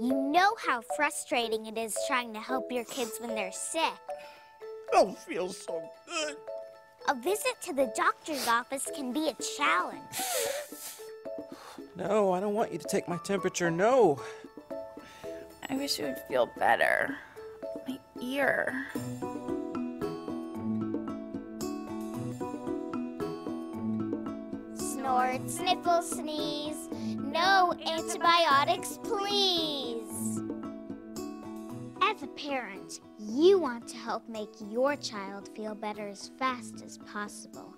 You know how frustrating it is trying to help your kids when they're sick. Don't feel so good. A visit to the doctor's office can be a challenge. No, I don't want you to take my temperature. No. I wish it would feel better. My ear. Snort, sniffle, sneeze. No antibiotics, please. As a parent, you want to help make your child feel better as fast as possible.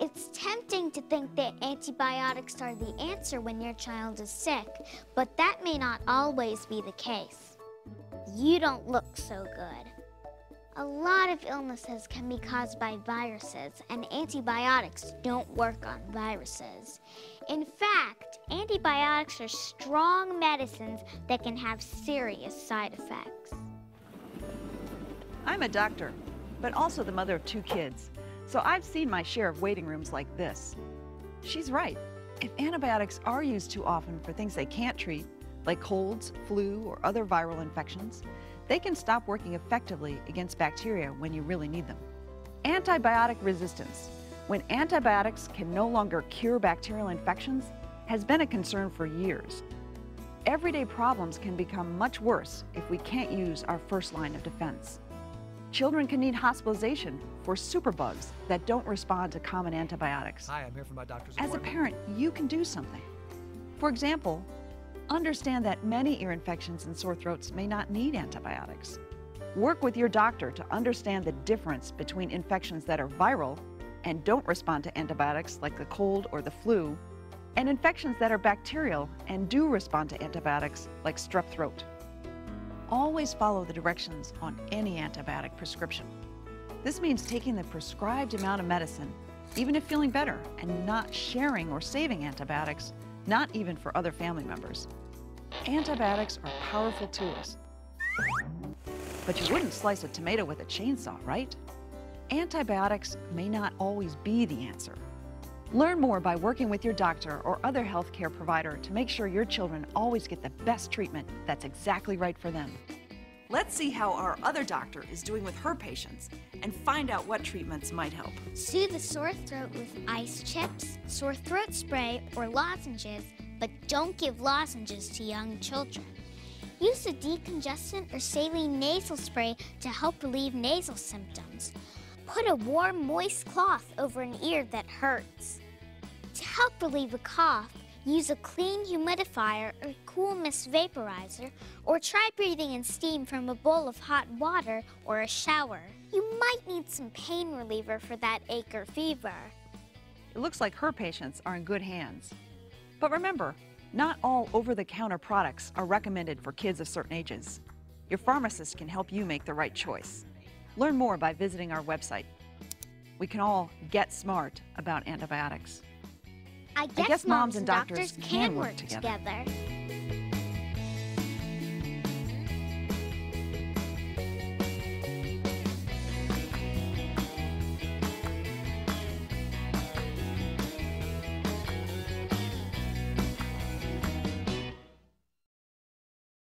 It's tempting to think that antibiotics are the answer when your child is sick, but that may not always be the case. You don't look so good. A lot of illnesses can be caused by viruses, and antibiotics don't work on viruses. In fact, antibiotics are strong medicines that can have serious side effects. I'm a doctor, but also the mother of two kids, so I've seen my share of waiting rooms like this. She's right. If antibiotics are used too often for things they can't treat, like colds, flu, or other viral infections, they can stop working effectively against bacteria when you really need them. Antibiotic resistance, when antibiotics can no longer cure bacterial infections, has been a concern for years. Everyday problems can become much worse if we can't use our first line of defense. Children can need hospitalization for superbugs that don't respond to common antibiotics. Hi, I'm here for my doctor's As a parent, you can do something. For example, understand that many ear infections and sore throats may not need antibiotics. Work with your doctor to understand the difference between infections that are viral and don't respond to antibiotics, like the cold or the flu, and infections that are bacterial and do respond to antibiotics, like strep throat. Always follow the directions on any antibiotic prescription. This means taking the prescribed amount of medicine, even if feeling better, and not sharing or saving antibiotics, not even for other family members. Antibiotics are powerful tools. But you wouldn't slice a tomato with a chainsaw, right? Antibiotics may not always be the answer. Learn more by working with your doctor or other healthcare provider to make sure your children always get the best treatment that's exactly right for them. Let's see how our other doctor is doing with her patients and find out what treatments might help. Soothe a sore throat with ice chips, sore throat spray, or lozenges, but don't give lozenges to young children. Use a decongestant or saline nasal spray to help relieve nasal symptoms. Put a warm, moist cloth over an ear that hurts. To help relieve a cough, use a clean humidifier or cool mist vaporizer, or try breathing in steam from a bowl of hot water or a shower. You might need some pain reliever for that ache or fever. It looks like her patients are in good hands. But remember, not all over the counter products are recommended for kids of certain ages. Your pharmacist can help you make the right choice. Learn more by visiting our website. We can all get smart about antibiotics. I guess, I guess moms, moms and doctors, doctors can work together. together.